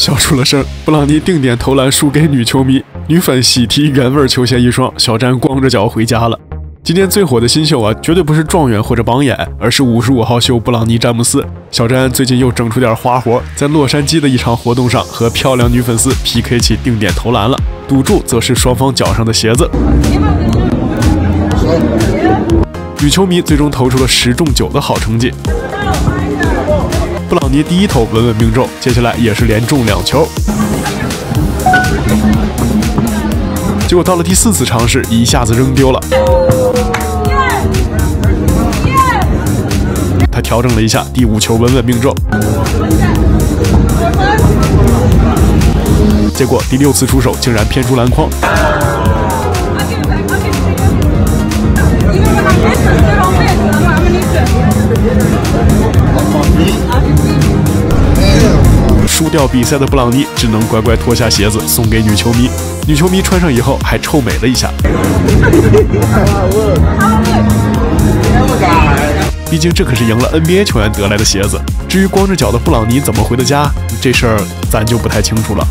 笑出了声。布朗尼定点投篮输给女球迷，女粉喜提原味球鞋一双，小詹光着脚回家了。今年最火的新秀啊，绝对不是状元或者榜眼，而是五十五号秀布朗尼詹姆斯。小詹最近又整出点花活，在洛杉矶的一场活动上和漂亮女粉丝 PK 起定点投篮了，赌注则是双方脚上的鞋子。女球迷最终投出了十中九的好成绩。布朗尼第一投稳稳命中，接下来也是连中两球。结果到了第四次尝试，一下子扔丢了。他调整了一下，第五球稳稳命中。结果第六次出手竟然偏出篮筐。掉比赛的布朗尼只能乖乖脱下鞋子送给女球迷，女球迷穿上以后还臭美了一下。毕竟这可是赢了 NBA 球员得来的鞋子。至于光着脚的布朗尼怎么回的家，这事儿咱就不太清楚了。